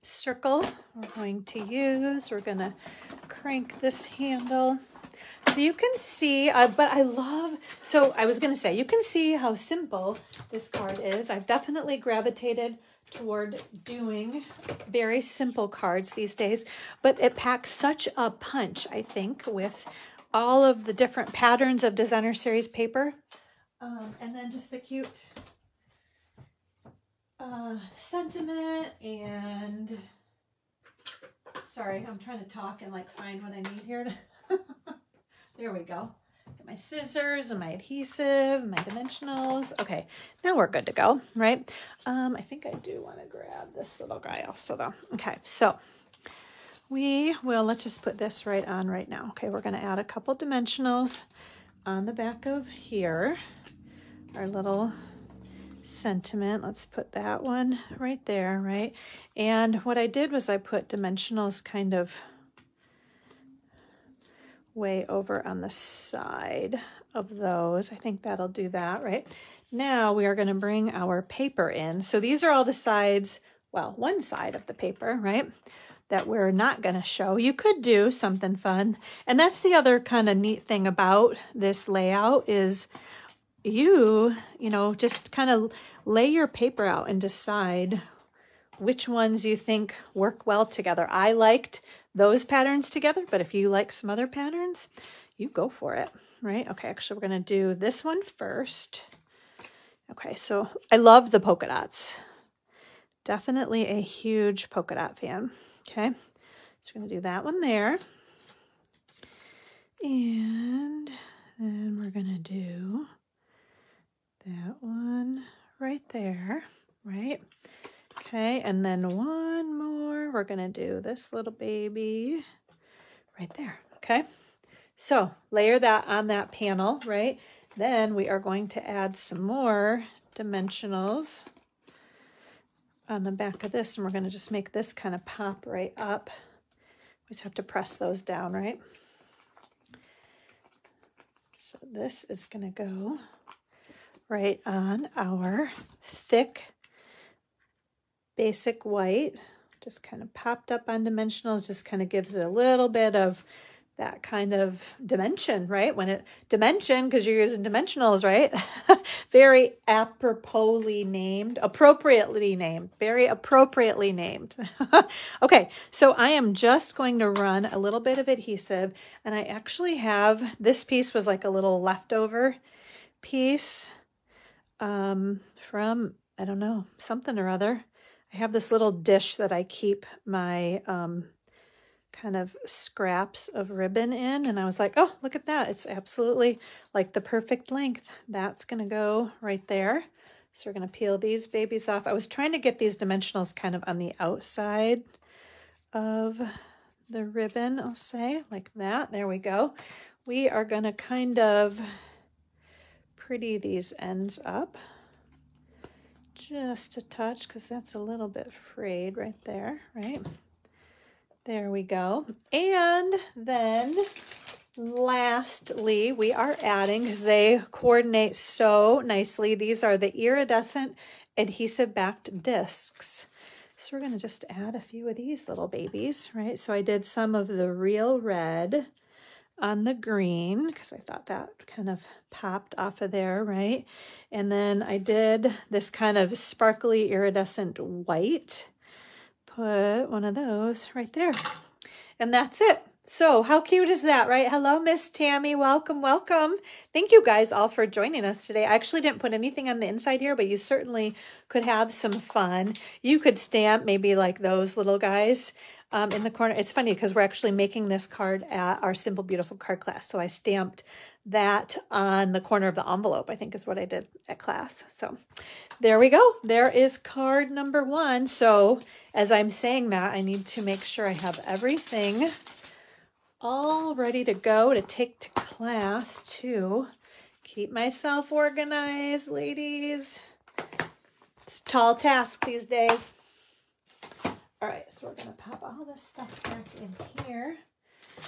Speaker 1: circle we're going to use. We're going to crank this handle. So you can see, uh, but I love, so I was going to say, you can see how simple this card is. I've definitely gravitated toward doing very simple cards these days, but it packs such a punch, I think, with all of the different patterns of designer series paper. Um, and then just the cute uh, sentiment and sorry, I'm trying to talk and like find what I need here. To *laughs* there we go. Get my scissors and my adhesive, my dimensionals. Okay, now we're good to go, right? Um, I think I do want to grab this little guy also though. Okay, so we will, let's just put this right on right now. Okay, we're going to add a couple dimensionals on the back of here our little sentiment. Let's put that one right there, right? And what I did was I put dimensionals kind of way over on the side of those. I think that'll do that, right? Now we are going to bring our paper in. So these are all the sides, well, one side of the paper, right? That we're not going to show. You could do something fun. And that's the other kind of neat thing about this layout is you, you know, just kind of lay your paper out and decide which ones you think work well together. I liked those patterns together, but if you like some other patterns, you go for it, right? Okay, actually we're gonna do this one first. Okay, so I love the polka dots. Definitely a huge polka dot fan, okay? So we're gonna do that one there. And then we're gonna do that one right there, right? Okay, and then one more. We're going to do this little baby right there, okay? So layer that on that panel, right? Then we are going to add some more dimensionals on the back of this, and we're going to just make this kind of pop right up. We just have to press those down, right? So this is going to go right on our thick basic white. Just kind of popped up on dimensionals, just kind of gives it a little bit of that kind of dimension, right? When it dimension, because you're using dimensionals, right? *laughs* very aproposly named, appropriately named, very appropriately named. *laughs* okay, so I am just going to run a little bit of adhesive, and I actually have, this piece was like a little leftover piece um, from, I don't know, something or other. I have this little dish that I keep my um, kind of scraps of ribbon in. And I was like, oh, look at that. It's absolutely like the perfect length. That's going to go right there. So we're going to peel these babies off. I was trying to get these dimensionals kind of on the outside of the ribbon, I'll say, like that. There we go. We are going to kind of pretty these ends up just a touch because that's a little bit frayed right there, right? There we go. And then lastly, we are adding, because they coordinate so nicely, these are the iridescent adhesive backed discs. So we're going to just add a few of these little babies, right? So I did some of the real red on the green because I thought that kind of popped off of there, right? And then I did this kind of sparkly iridescent white put one of those right there. And that's it. So how cute is that, right? Hello, Miss Tammy. Welcome, welcome. Thank you guys all for joining us today. I actually didn't put anything on the inside here, but you certainly could have some fun. You could stamp maybe like those little guys um, in the corner. It's funny because we're actually making this card at our Simple Beautiful card class. So I stamped that on the corner of the envelope, I think is what I did at class. So there we go. There is card number one. So as I'm saying that, I need to make sure I have everything all ready to go to take to class to keep myself organized, ladies. It's a tall task these days. All right, so we're gonna pop all this stuff back in here.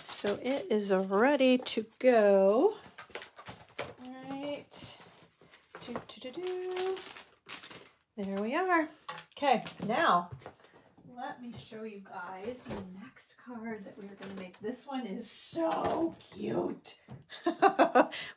Speaker 1: So it is ready to go. All right. Do, do, do, do. There we are. Okay, now let me show you guys the next card that we're going to make. This one is so cute. *laughs*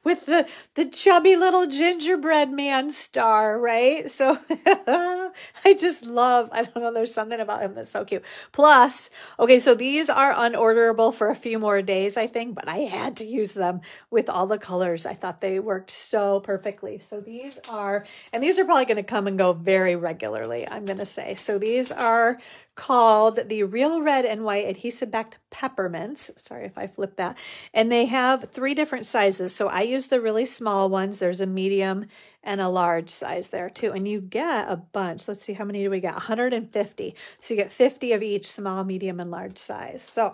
Speaker 1: With the, the chubby little gingerbread man star, right? So *laughs* I just love, I don't know, there's something about him that's so cute. Plus, okay, so these are unorderable for a few more days, I think, but I had to use them with all the colors. I thought they worked so perfectly. So these are, and these are probably going to come and go very regularly, I'm going to say. So these are called the Real Red and White Adhesive Backed Peppermints. Sorry if I flipped that. And they have three different sizes. So I use the really small ones. There's a medium and a large size there too. And you get a bunch. Let's see, how many do we get? 150. So you get 50 of each small, medium, and large size. So,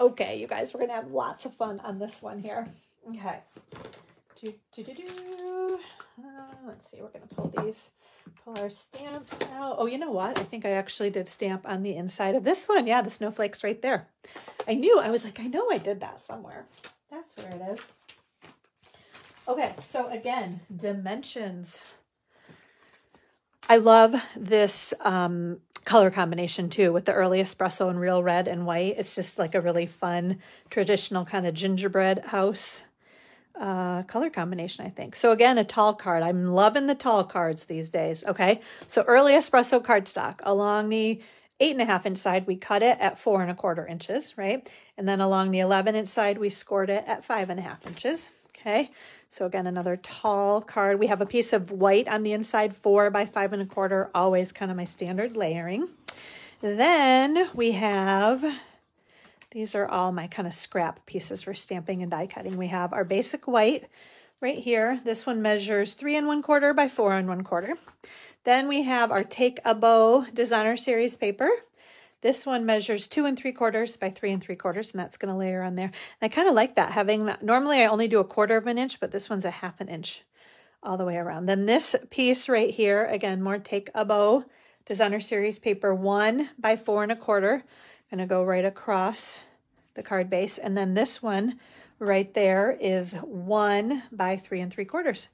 Speaker 1: okay, you guys, we're going to have lots of fun on this one here. Okay. Do, do, do, do. Uh, let's see, we're going to pull these pull our stamps out. Oh, you know what? I think I actually did stamp on the inside of this one. Yeah, the snowflakes right there. I knew, I was like, I know I did that somewhere. That's where it is. Okay, so again, dimensions. I love this um, color combination too with the early espresso and real red and white. It's just like a really fun traditional kind of gingerbread house uh, color combination, I think. So again, a tall card. I'm loving the tall cards these days. Okay, so early espresso cardstock along the eight and a half inch side, we cut it at four and a quarter inches, right? And then along the 11 inch side, we scored it at five and a half inches. Okay, so again, another tall card. We have a piece of white on the inside, four by five and a quarter, always kind of my standard layering. Then we have these are all my kind of scrap pieces for stamping and die cutting. We have our basic white right here. This one measures three and one quarter by four and one quarter. Then we have our Take a Bow Designer Series paper. This one measures two and three quarters by three and three quarters, and that's gonna layer on there. And I kind of like that, having that. Normally I only do a quarter of an inch, but this one's a half an inch all the way around. Then this piece right here, again, more Take a Bow Designer Series paper, one by four and a quarter. Gonna go right across the card base. And then this one right there is one by three and three quarters.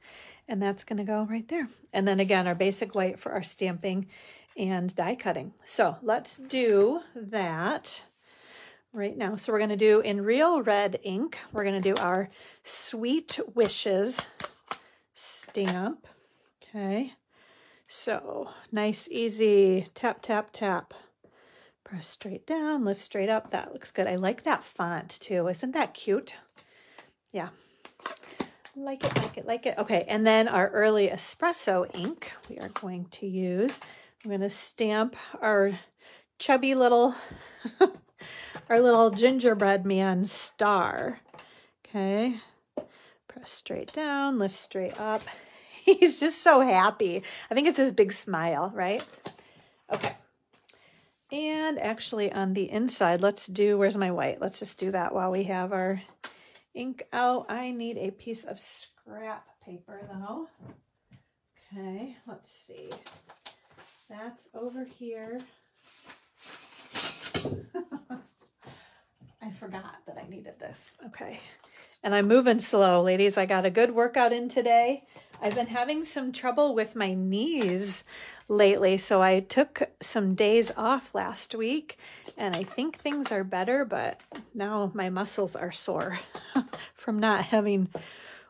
Speaker 1: And that's gonna go right there. And then again, our basic white for our stamping and die cutting. So let's do that right now. So we're gonna do in real red ink, we're gonna do our Sweet Wishes stamp. Okay, so nice, easy, tap, tap, tap. Press straight down, lift straight up. That looks good. I like that font too. Isn't that cute? Yeah. Like it, like it, like it. Okay, and then our early espresso ink we are going to use. I'm going to stamp our chubby little, *laughs* our little gingerbread man star. Okay. Press straight down, lift straight up. *laughs* He's just so happy. I think it's his big smile, right? Okay. And actually on the inside, let's do, where's my white? Let's just do that while we have our ink out. I need a piece of scrap paper though. Okay, let's see. That's over here. *laughs* I forgot that I needed this. Okay. And I'm moving slow, ladies. I got a good workout in today. I've been having some trouble with my knees lately. So I took some days off last week and I think things are better, but now my muscles are sore *laughs* from not having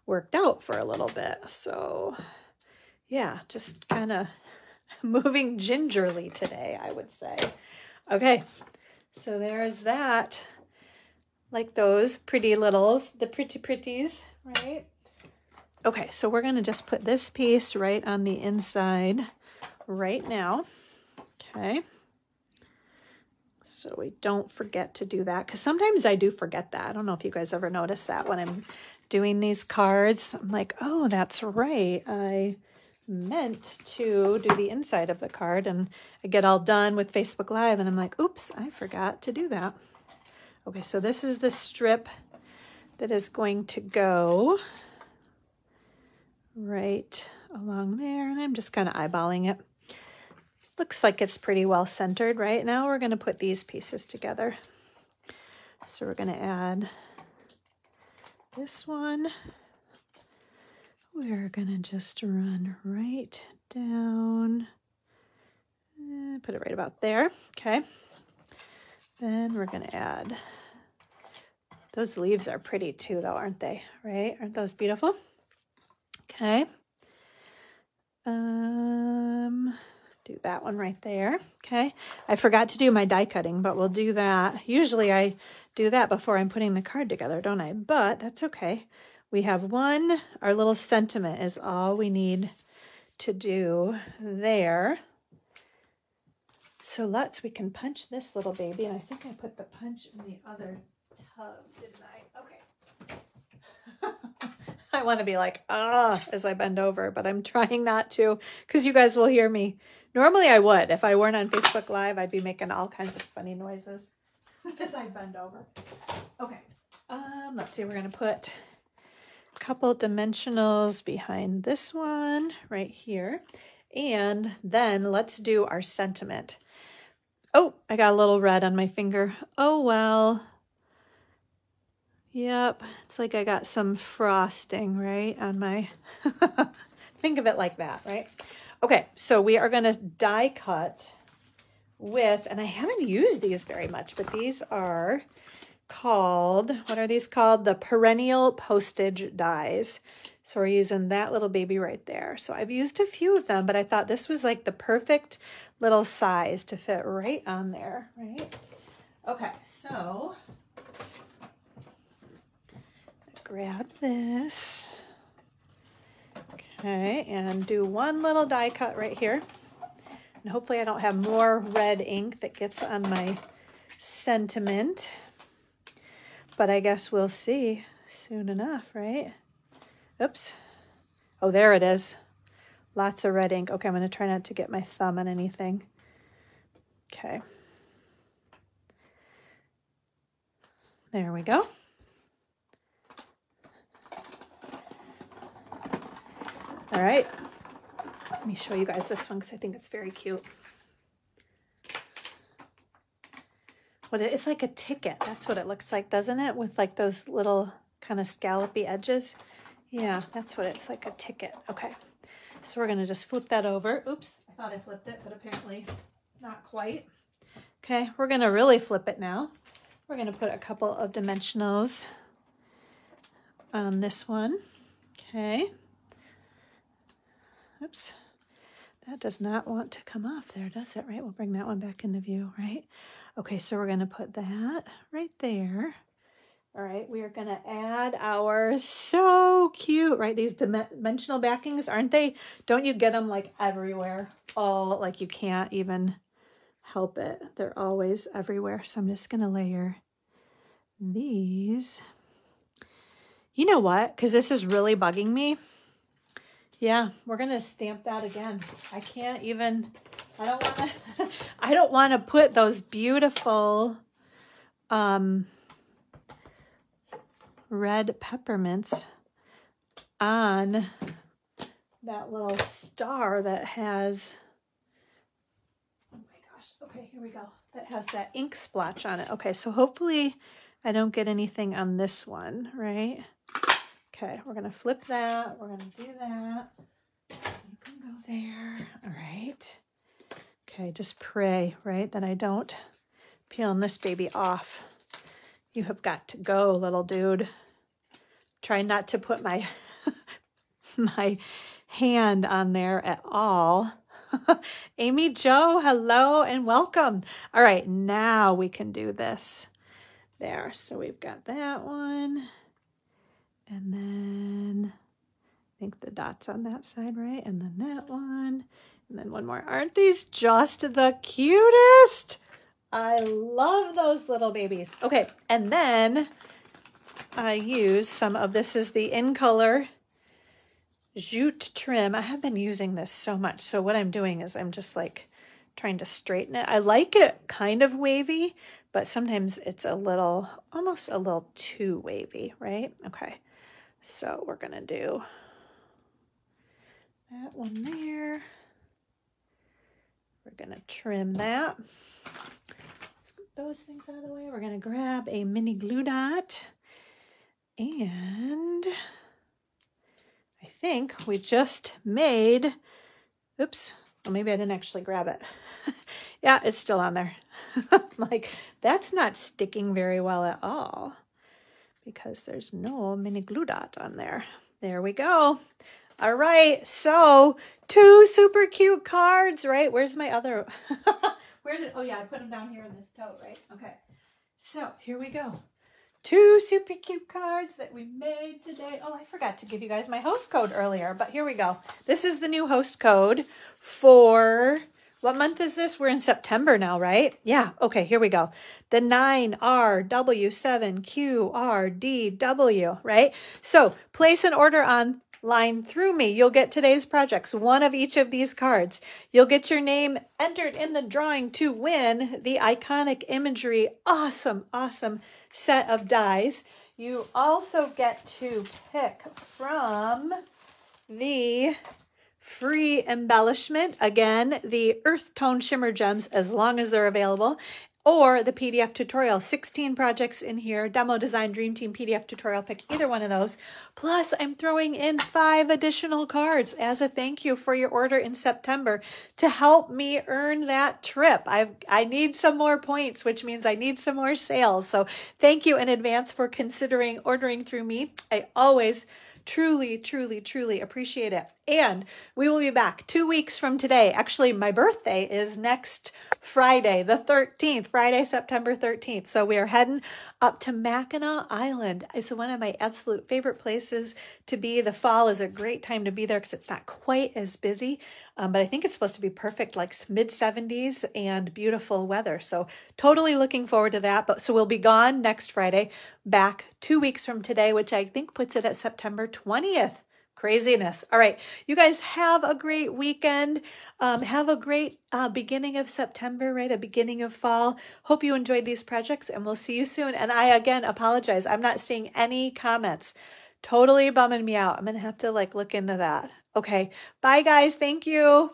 Speaker 1: worked out for a little bit. So yeah, just kind of *laughs* moving gingerly today, I would say. Okay, so there's that. Like those pretty littles, the pretty pretties, right? Okay, so we're gonna just put this piece right on the inside right now. Okay. So we don't forget to do that because sometimes I do forget that. I don't know if you guys ever notice that when I'm doing these cards. I'm like, oh, that's right. I meant to do the inside of the card and I get all done with Facebook Live and I'm like, oops, I forgot to do that. Okay, so this is the strip that is going to go right along there. And I'm just kind of eyeballing it. Looks like it's pretty well centered right now. We're going to put these pieces together. So we're going to add this one. We're going to just run right down. Eh, put it right about there. Okay. Then we're going to add, those leaves are pretty too though, aren't they? Right? Aren't those beautiful? Okay. Um, do that one right there. Okay. I forgot to do my die cutting, but we'll do that. Usually I do that before I'm putting the card together, don't I? But that's okay. We have one, our little sentiment is all we need to do there. So let's, we can punch this little baby. And I think I put the punch in the other tub, didn't I? *laughs* I want to be like, ah, as I bend over, but I'm trying not to because you guys will hear me. Normally I would. If I weren't on Facebook Live, I'd be making all kinds of funny noises *laughs* because I bend over. Okay. Um, let's see, we're going to put a couple dimensionals behind this one right here. And then let's do our sentiment. Oh, I got a little red on my finger. Oh, well. Yep, it's like I got some frosting, right, on my, *laughs* think of it like that, right? Okay, so we are gonna die cut with, and I haven't used these very much, but these are called, what are these called? The perennial postage dies. So we're using that little baby right there. So I've used a few of them, but I thought this was like the perfect little size to fit right on there, right? Okay, so grab this. Okay, and do one little die cut right here. And hopefully I don't have more red ink that gets on my sentiment. But I guess we'll see soon enough, right? Oops. Oh, there it is. Lots of red ink. Okay, I'm going to try not to get my thumb on anything. Okay. There we go. All right, let me show you guys this one because I think it's very cute. What it's like a ticket. That's what it looks like, doesn't it? With like those little kind of scallopy edges. Yeah, that's what it's like a ticket. Okay, so we're gonna just flip that over. Oops, I thought I flipped it, but apparently not quite. Okay, we're gonna really flip it now. We're gonna put a couple of dimensionals on this one. Okay. Oops. That does not want to come off there, does it? Right? We'll bring that one back into view, right? Okay, so we're to put that right there. All right, we are to add our so cute, right? These dimensional backings, aren't they? Don't you get them like everywhere? All like you can't even help it. They're always everywhere. So I'm just to layer these. You know what? Because this is really bugging me. Yeah, we're going to stamp that again. I can't even, I don't want to, *laughs* I don't want to put those beautiful um, red peppermints on that little star that has, oh my gosh, okay, here we go. That has that ink splotch on it. Okay, so hopefully I don't get anything on this one, right? Okay, we're to flip that. We're to do that. You can go there. All right. Okay, just pray, right, that I don't peeling this baby off. You have got to go, little dude. Try not to put my *laughs* my hand on there at all. *laughs* Amy Joe, hello and welcome. All right, now we can do this. There, so we've got that one. And then I think the dots on that side, right? And then that one. And then one more. Aren't these just the cutest? I love those little babies. Okay, and then I use some of this is the in color jute trim. I have been using this so much. So what I'm doing is I'm just like trying to straighten it. I like it kind of wavy, but sometimes it's a little, almost a little too wavy, right? Okay, so we're gonna do that one there. We're gonna trim that. Scoop those things out of the way. We're gonna grab a mini glue dot and I think we just made, oops, well, maybe I didn't actually grab it. *laughs* yeah, it's still on there. *laughs* like, that's not sticking very well at all because there's no mini glue dot on there. There we go. All right, so two super cute cards, right? Where's my other? *laughs* Where did, oh yeah, I put them down here in this tote, right? Okay, so here we go two super cute cards that we made today. Oh, I forgot to give you guys my host code earlier, but here we go. This is the new host code for what month is this? We're in September now, right? Yeah. Okay, here we go. The 9RW7QRDW, right? So place an order on line through me. You'll get today's projects, one of each of these cards. You'll get your name entered in the drawing to win the iconic imagery. Awesome, awesome set of dies. You also get to pick from the free embellishment. Again, the earth tone shimmer gems as long as they're available or the PDF tutorial. 16 projects in here, demo design, dream team, PDF tutorial, pick either one of those. Plus, I'm throwing in five additional cards as a thank you for your order in September to help me earn that trip. I I need some more points, which means I need some more sales. So thank you in advance for considering ordering through me. I always Truly, truly, truly appreciate it. And we will be back two weeks from today. Actually, my birthday is next Friday, the 13th, Friday, September 13th. So we are heading up to Mackinac Island. It's one of my absolute favorite places to be. The fall is a great time to be there because it's not quite as busy, um, but I think it's supposed to be perfect, like mid 70s and beautiful weather. So totally looking forward to that. But so we'll be gone next Friday, back two weeks from today, which I think puts it at September 20th. Craziness. All right. You guys have a great weekend. Um, have a great uh, beginning of September, right? A beginning of fall. Hope you enjoyed these projects and we'll see you soon. And I, again, apologize. I'm not seeing any comments. Totally bumming me out. I'm going to have to like look into that. Okay. Bye, guys. Thank you.